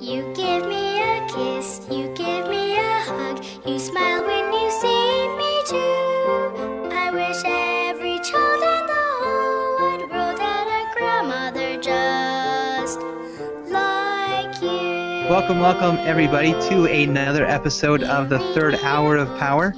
You give Welcome, welcome, everybody, to another episode of the Third Hour of Power.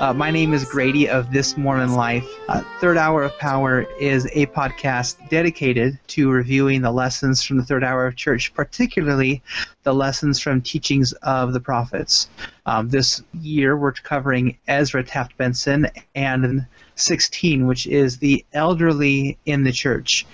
Uh, my name is Grady of This Mormon Life. Uh, Third Hour of Power is a podcast dedicated to reviewing the lessons from the Third Hour of Church, particularly the lessons from teachings of the prophets. Um, this year, we're covering Ezra Taft Benson and 16, which is the elderly in the church.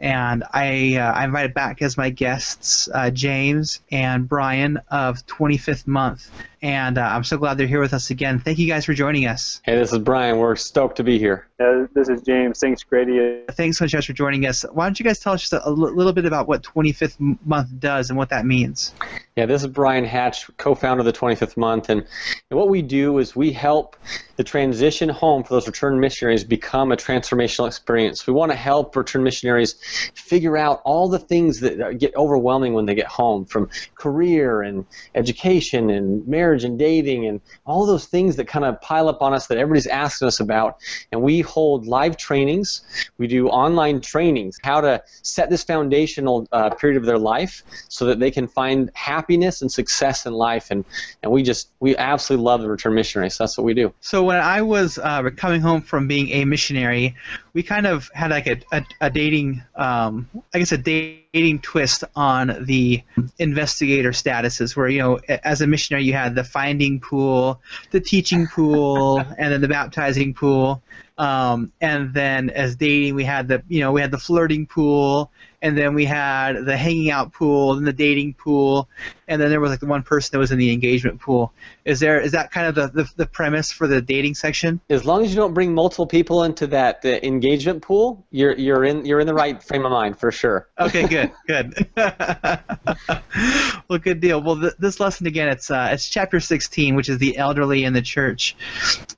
And I, uh, I invited back as my guests uh, James and Brian of 25th Month. And uh, I'm so glad they're here with us again. Thank you guys for joining us. Hey, this is Brian. We're stoked to be here. Uh, this is James. Thanks, Grady. Thanks so much for joining us. Why don't you guys tell us just a, a little bit about what 25th Month does and what that means? Yeah, this is Brian Hatch, co-founder of the 25th Month, and, and what we do is we help the transition home for those returned missionaries become a transformational experience. We want to help returned missionaries figure out all the things that get overwhelming when they get home, from career and education and marriage and dating and all those things that kind of pile up on us that everybody's asking us about. And we hold live trainings. We do online trainings, how to set this foundational uh, period of their life so that they can find happiness and success in life. And, and we just, we absolutely love the return missionaries. So that's what we do. So when I was uh, coming home from being a missionary, we kind of had like a, a, a dating, um, I guess a dating twist on the investigator statuses where, you know, as a missionary you had the finding pool, the teaching pool, and then the baptizing pool. Um, and then as dating, we had the you know we had the flirting pool, and then we had the hanging out pool, and the dating pool, and then there was like the one person that was in the engagement pool. Is there is that kind of the, the, the premise for the dating section? As long as you don't bring multiple people into that uh, engagement pool, you're you're in you're in the right frame of mind for sure. Okay, good, good. well, good deal. Well, th- this lesson again, it's uh, it's chapter 16, which is the elderly in the church,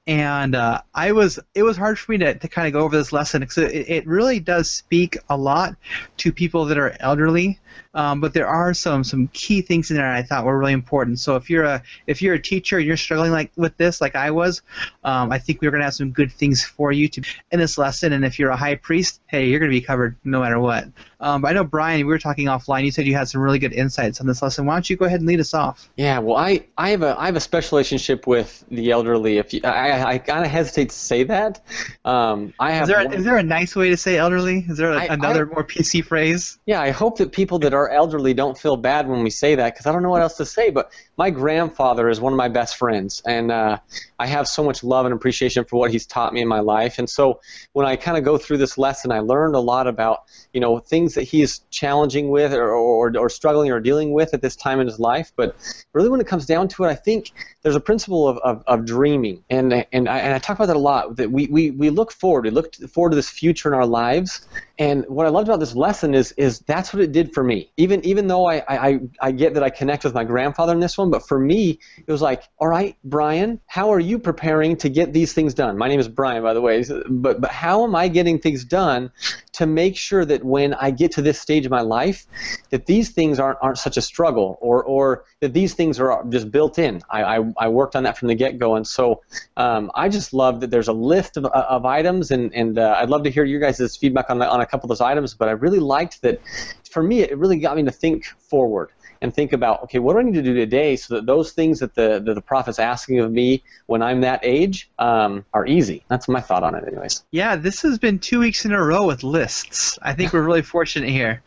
and uh, I was it was hard for me to, to kind of go over this lesson because it, it really does speak a lot to people that are elderly. Um, but there are some some key things in there I thought were really important. So if you're a if you're a teacher and you're struggling like with this, like I was, um, I think we're going to have some good things for you to in this lesson. And if you're a high priest, hey, you're going to be covered no matter what. Um, but I know Brian, we were talking offline. You said you had some really good insights on this lesson. Why don't you go ahead and lead us off? Yeah, well, I, I have a I have a special relationship with the elderly. If you, I I kind of hesitate to say that. Um, I have. Is there, one- is there a nice way to say elderly? Is there a, I- another I- more PC phrase? Yeah, I hope that people that are elderly don't feel bad when we say that because I don't know what else to say. But my grandfather is one of my best friends, and uh, I have so much love and appreciation for what he's taught me in my life. And so when I kind of go through this lesson, I learned a lot about you know things that he is challenging with or, or, or struggling or dealing with at this time in his life. But really, when it comes down to it, I think there's a principle of, of, of dreaming, and and I, and I talk about that a lot. That we, we, we look forward, we look forward to this future in our lives. And what I loved about this lesson is is that's what it did for me. Even even though I, I, I get that I connect with my grandfather in this one, but for me it was like, all right, Brian, how are you preparing to get these things done? My name is Brian, by the way. But but how am I getting things done to make sure that when I get to this stage of my life, that these things aren't aren't such a struggle, or or that these things are just built in. I I, I worked on that from the get go, and so um, I just love that there's a list of, of items, and and uh, I'd love to hear your guys' feedback on the, on a couple of those items. But I really liked that. For me, it really got me to think forward and think about okay what do i need to do today so that those things that the that the prophet's asking of me when i'm that age um, are easy that's my thought on it anyways Yeah, this has been two weeks in a row with lists. I think we're really fortunate here.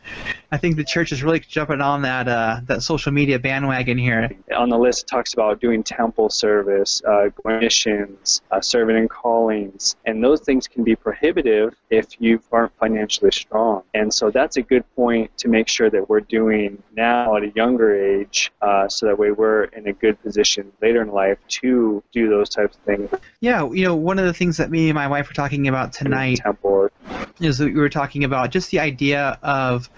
I think the church is really jumping on that uh, that social media bandwagon here. On the list, it talks about doing temple service, uh, missions, uh, serving in callings, and those things can be prohibitive if you aren't financially strong. And so that's a good point to make sure that we're doing now at a younger age, uh, so that way we're in a good position later in life to do those types of things. Yeah, you know, one of the things that me and my wife were talking about tonight Temple. is that we were talking about just the idea of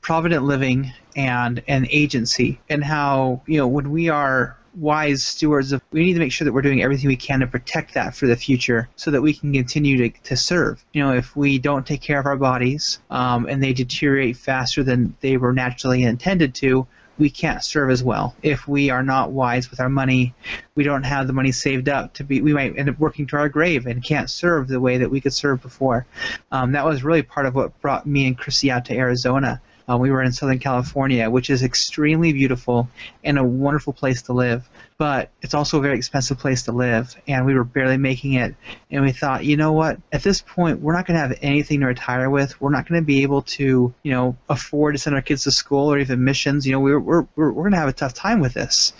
provident living and and agency and how you know when we are wise stewards of we need to make sure that we're doing everything we can to protect that for the future so that we can continue to, to serve you know if we don't take care of our bodies um, and they deteriorate faster than they were naturally intended to we can't serve as well. If we are not wise with our money, we don't have the money saved up to be, we might end up working to our grave and can't serve the way that we could serve before. Um, that was really part of what brought me and Christy out to Arizona. Uh, we were in Southern California, which is extremely beautiful and a wonderful place to live but it's also a very expensive place to live, and we were barely making it. And we thought, you know what? At this point, we're not going to have anything to retire with. We're not going to be able to, you know, afford to send our kids to school or even missions. You know, we're we're we're, we're going to have a tough time with this.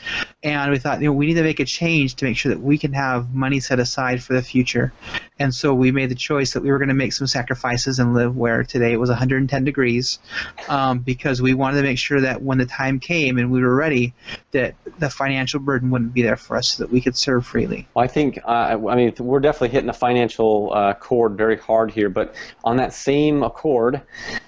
And we thought, you know, we need to make a change to make sure that we can have money set aside for the future. And so we made the choice that we were going to make some sacrifices and live where today it was 110 degrees, um, because we wanted to make sure that when the time came and we were ready, that the financial burden wouldn't be there for us so that we could serve freely. Well, I think, uh, I mean, we're definitely hitting a financial uh, very hard here, but on that same accord,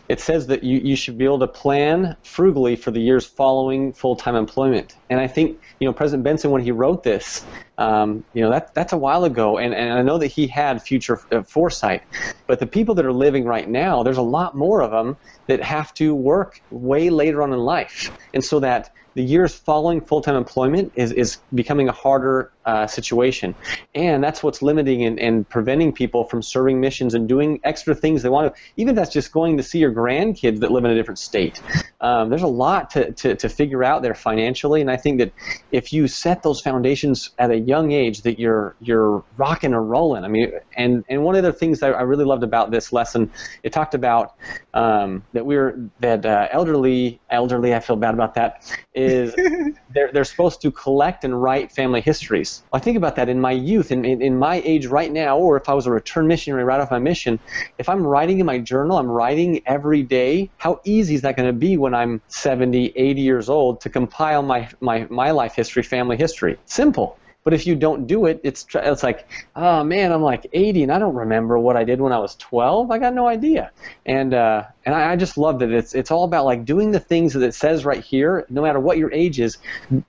it says that you, you should be able to plan frugally for the years following full-time employment. And I think, you know, President Benson, when he wrote this, um, you know, that, that's a while ago, and, and I know that he had future uh, foresight. But the people that are living right now, there's a lot more of them that have to work way later on in life. And so that the years following full-time employment is, is becoming a harder uh, situation. And that's what's limiting and, and preventing people from serving missions and doing extra things they want to, even if that's just going to see your grandkids that live in a different state. Um, there's a lot to, to, to figure out there financially, and I think that if you set those foundations at a young age, that you're you're rocking and rolling. I mean, and and one of the things that I really loved about this lesson, it talked about um, that we are that uh, elderly elderly. I feel bad about that. Is they're they're supposed to collect and write family histories. I think about that in my youth, in, in, in my age right now, or if I was a return missionary right off my mission, if I'm writing in my journal, I'm writing every day, how easy is that going to be when I'm 70, 80 years old to compile my, my, my life history, family history? Simple. But if you don't do it, it's it's like, oh man, I'm like 80 and I don't remember what I did when I was 12. I got no idea. And uh, and I, I just love that it's it's all about like doing the things that it says right here, no matter what your age is.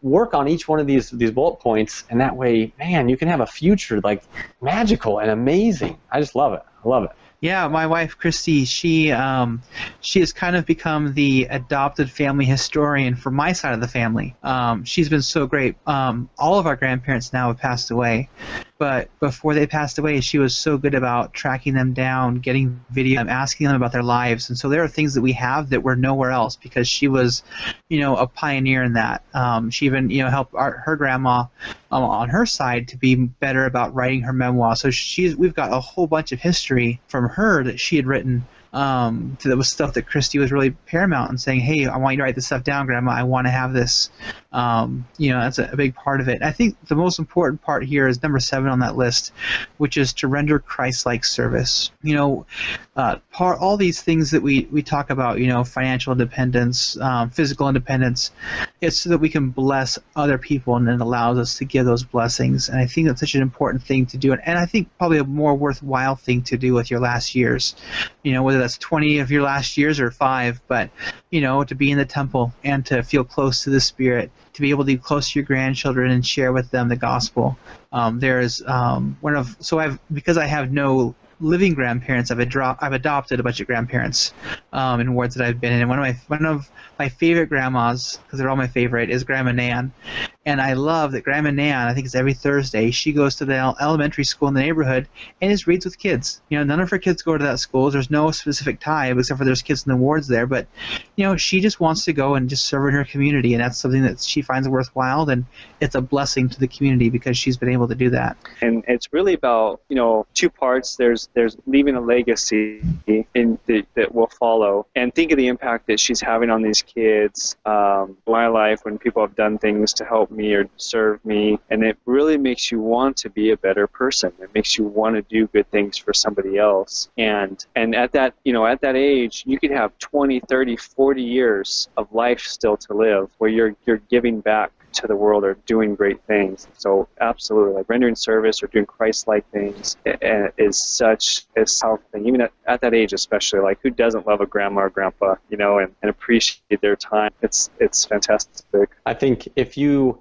Work on each one of these these bullet points, and that way, man, you can have a future like magical and amazing. I just love it. I love it. Yeah, my wife Christy, she um, she has kind of become the adopted family historian for my side of the family. Um, she's been so great. Um, all of our grandparents now have passed away, but before they passed away, she was so good about tracking them down, getting video, asking them about their lives. And so there are things that we have that were nowhere else because she was, you know, a pioneer in that. Um, she even, you know, helped our, her grandma um, on her side to be better about writing her memoir. So she's, we've got a whole bunch of history from her that she had written um, that was stuff that Christy was really paramount in saying, "Hey, I want you to write this stuff down, Grandma. I want to have this." Um, you know, that's a, a, big part of it. I think the most important part here is number seven on that list, which is to render Christ-like service. You know, uh, part all these things that we we talk about. You know, financial independence, um, physical independence. It's so that we can bless other people, and it allows us to give those blessings. And I think that's such an important thing to do, and, and I think probably a more worthwhile thing to do with your last years. You know, whether that's 20 of your last years or five, but you know, to be in the temple and to feel close to the Spirit, to be able to be close to your grandchildren and share with them the gospel. Um, there's um, one of so I've because I have no living grandparents, I've, adro- I've adopted a bunch of grandparents um, in wards that I've been in. And one of my one of my favorite grandmas, because they're all my favorite, is Grandma Nan. And I love that Grandma Nan, I think it's every Thursday, she goes to the elementary school in the neighborhood and just reads with kids. You know, none of her kids go to that school. There's no specific tie, except for there's kids in the wards there. But, you know, she just wants to go and just serve in her community. And that's something that she finds worthwhile. And it's a blessing to the community because she's been able to do that. And it's really about, you know, two parts. There's there's leaving a legacy in the, that will follow. And think of the impact that she's having on these kids. Um, my life, when people have done things to help me or serve me, and it really makes you want to be a better person. It makes you want to do good things for somebody else. And and at that you know at that age, you could have 20, 30, 40 years of life still to live where you're you're giving back to the world are doing great things. So absolutely, like rendering service or doing Christ-like things eh, eh, is such a powerful thing. Even at, at that age, especially, like who doesn't love a grandma or grandpa, you know, and, and appreciate their time? It's it's fantastic. I think if you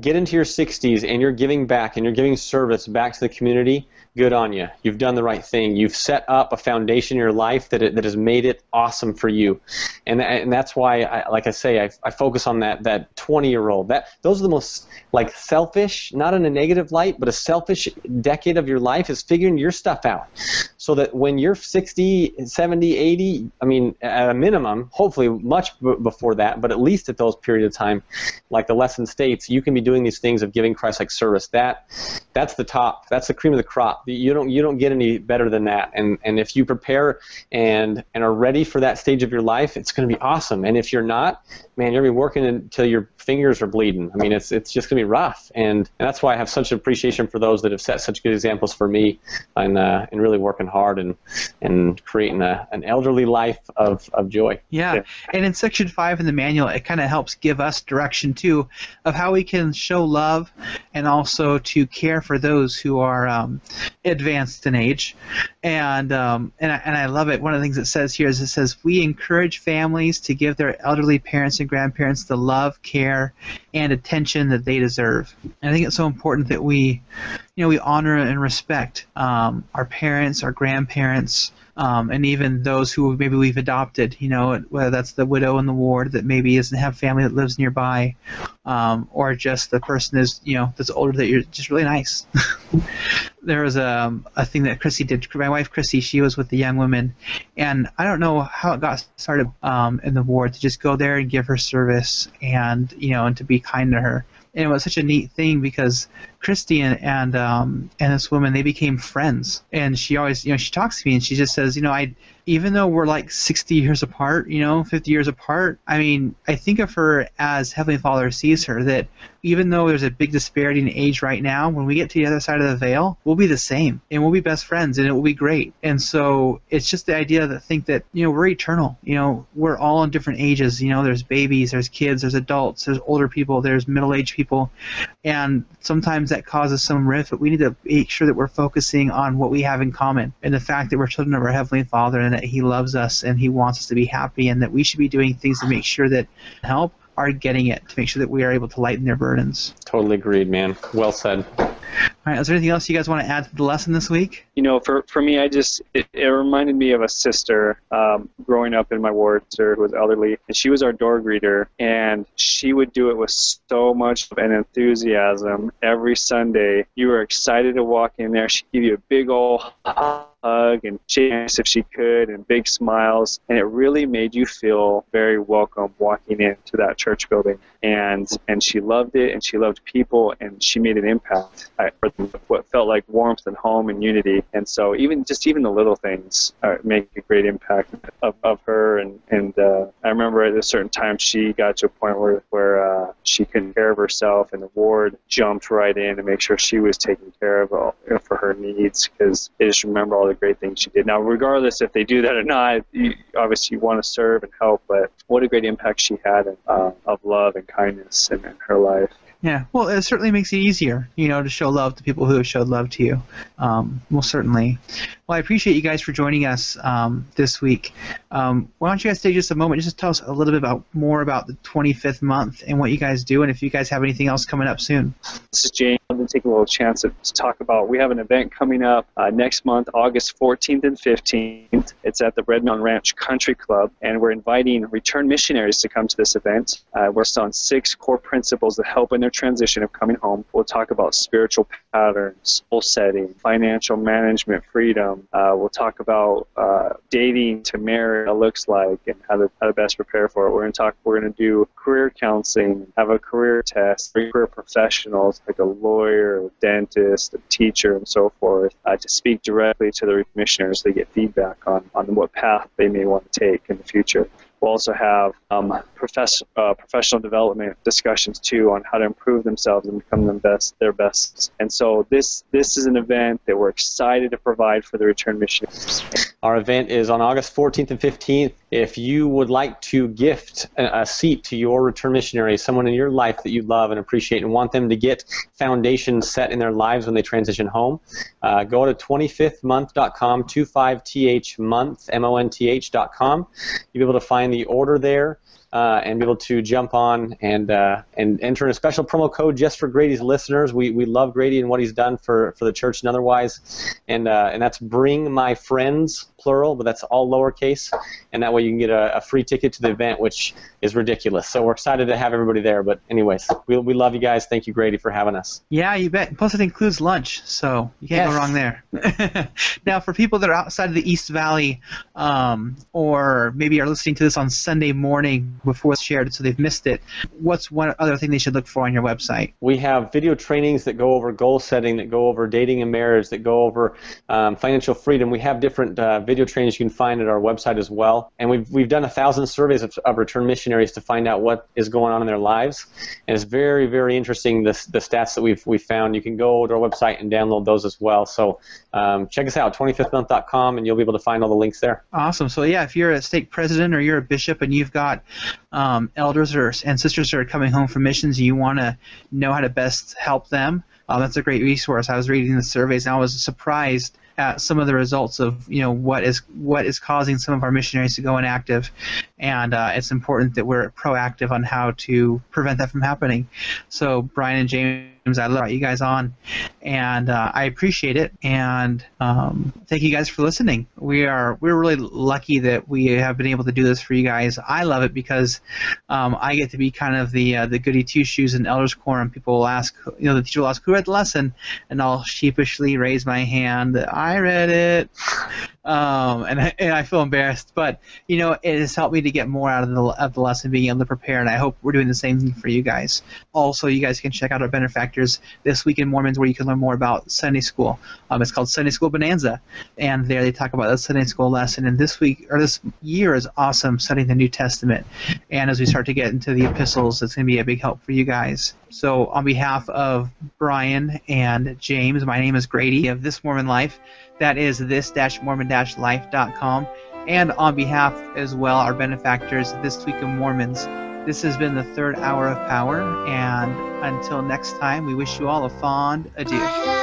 get into your 60s and you're giving back and you're giving service back to the community, good on you. You've done the right thing. You've set up a foundation in your life that, it, that has made it awesome for you. And, and that's why, I, like I say, I, I focus on that, that 20 year old. That, those are the most like selfish, not in a negative light, but a selfish decade of your life is figuring your stuff out. So that when you're 60, 70, 80, I mean, at a minimum, hopefully much b- before that, but at least at those period of time, like the lesson states, you can be doing these things of giving Christ-like service. That, that's the top. That's the cream of the crop you don't you don't get any better than that. And and if you prepare and and are ready for that stage of your life, it's going to be awesome. And if you're not, man, you're gonna be working until your fingers are bleeding. I mean, it's it's just gonna be rough. And, and that's why I have such appreciation for those that have set such good examples for me, and uh, and really working hard and and creating a, an elderly life of, of joy. Yeah. yeah. and in section five in the manual, it kind of helps give us direction too of how we can show love and also to care for those who are um, advanced in age. And um, and I, and I love it. One of the things it says here is it says we encourage families to give their elderly parents and grandparents the love, care, and attention that they deserve. And I think it's so important that we, you know, we honor and respect um, our parents, our grandparents, um, and even those who maybe we've adopted, you know, whether that's the widow in the ward that maybe doesn't have family that lives nearby, um, or just the person is, you know, that's older that you're just really nice. there was a, a thing that Christy did. My wife Christy, she was with the young women, and I don't know how it got started um, in the ward to just go there and give her service and you know and to be kind to her. And it was such a neat thing because Christy and and, um, and this woman they became friends, and she always you know she talks to me and she just says you know I even though we're like 60 years apart, you know, 50 years apart, I mean, I think of her as Heavenly Father sees her that even though there's a big disparity in age right now, when we get to the other side of the veil, we'll be the same and we'll be best friends and it will be great. And so it's just the idea that think that, you know, we're eternal. You know, we're all in different ages. You know, there's babies, there's kids, there's adults, there's older people, there's middle aged people. And sometimes that causes some rift, but we need to make sure that we're focusing on what we have in common and the fact that we're children of our Heavenly Father and that He loves us and He wants us to be happy and that we should be doing things to make sure that help are getting it to make sure that we are able to lighten their burdens. Totally agreed, man. Well said. All right, is there anything else you guys want to add to the lesson this week? You know, for, for me, I just, it, it reminded me of a sister um, growing up in my ward who was elderly, and she was our door greeter, and she would do it with so much of an enthusiasm every Sunday. You were excited to walk in there. She'd give you a big old hug and shake if she could and big smiles and it really made you feel very welcome walking into that church building and and she loved it and she loved people and she made an impact for what felt like warmth and home and unity. And so even just even the little things uh, make a great impact of, of her. And and uh, I remember at a certain time she got to a point where where uh, she couldn't care of herself and the ward jumped right in to make sure she was taken care of all, you know, for her needs because they just remember all the great things she did. Now regardless if they do that or not you, obviously you want to serve and help but what a great impact she had in, uh, of love and kindness in, in her life. Yeah, well, it certainly makes it easier, you know, to show love to people who have showed love to you. Um, well, certainly. Well, I appreciate you guys for joining us um, this week. Um, why don't you guys take just a moment just tell us a little bit about more about the 25th month and what you guys do, and if you guys have anything else coming up soon. This is James. I'm going to take a little chance to, talk about. We have an event coming up uh, next month, August 14th and 15th. It's at the Red Mountain Ranch Country Club, and we're inviting return missionaries to come to this event. Uh, we're on six core principles that help in their transition of coming home. We'll talk about spiritual patterns, goal setting, financial management, freedom. Uh, we'll talk about uh, dating to marry, looks like, and how to, how to best prepare for it. We're going to talk. We're going to do career counseling, have a career test, career professionals like a lawyer, a dentist, a teacher, and so forth, uh, to speak directly to the commissioners. They get feedback on on what path they may want to take in the future. We'll also have um, profess- uh, professional development discussions too on how to improve themselves and become them best, their best. And so this this is an event that we're excited to provide for the return missionaries. Our event is on August 14th and 15th. If you would like to gift a, seat to your return missionary, someone in your life that you love and appreciate, and want them to get foundations set in their lives when they transition home, uh, go to 25thmonth.com, 25th month, M-O-N-T-H.com. You'll be able to find the order there uh, and be able to jump on and uh, and enter in a special promo code just for Grady's listeners. We, we love Grady and what he's done for, for the church and otherwise, and uh, and that's bring my friends plural, but that's all lowercase, and that way you can get a, a, free ticket to the event, which is ridiculous. So we're excited to have everybody there. But anyways, we, we love you guys. Thank you, Grady, for having us. Yeah, you bet. Plus it includes lunch, so you can't yes. go wrong there. now, for people that are outside of the East Valley, um, or maybe are listening to this on Sunday morning before it's shared, so they've missed it. What's one other thing they should look for on your website? We have video trainings that go over goal setting, that go over dating and marriage, that go over um, financial freedom. We have different uh, video trainings you can find at our website as well. And we've, we've done a thousand surveys of, of return missionaries to find out what is going on in their lives. And it's very, very interesting the, the stats that we've, we've found. You can go to our website and download those as well. So um, check us out, 25thmonth.com, and you'll be able to find all the links there. Awesome. So, yeah, if you're a stake president or you're a bishop and you've got um, elders or, and sisters that are coming home from missions, you want to know how to best help them, uh, that's a great resource. I was reading the surveys and I was surprised at some of the results of you know what is what is causing some of our missionaries to go inactive, and uh, it's important that we're proactive on how to prevent that from happening. So Brian and James I love you guys on, and uh, I appreciate it. And um, thank you guys for listening. We are we're really lucky that we have been able to do this for you guys. I love it because um, I get to be kind of the uh, the goody two shoes in elders quorum. People will ask, you know, the teacher will ask who read the lesson, and I'll sheepishly raise my hand. I read it um, and, I, and I feel embarrassed. But you know, it has helped me to get more out of the of the lesson, being able to prepare, and I hope we're doing the same thing for you guys. Also, you guys can check out our benefactors this week in Mormons, where you can learn more about Sunday School. Um, it's called Sunday School Bonanza, and there they talk about the Sunday School lesson. And this week or this year is awesome studying the New Testament, and as we start to get into the epistles, it's going to be a big help for you guys. So, on behalf of Brian and James, my name is Grady of This Mormon Life. That is this-mormon-life.com. And on behalf as well, our benefactors, This Week of Mormons. This has been the third hour of power, and until next time, we wish you all a fond adieu.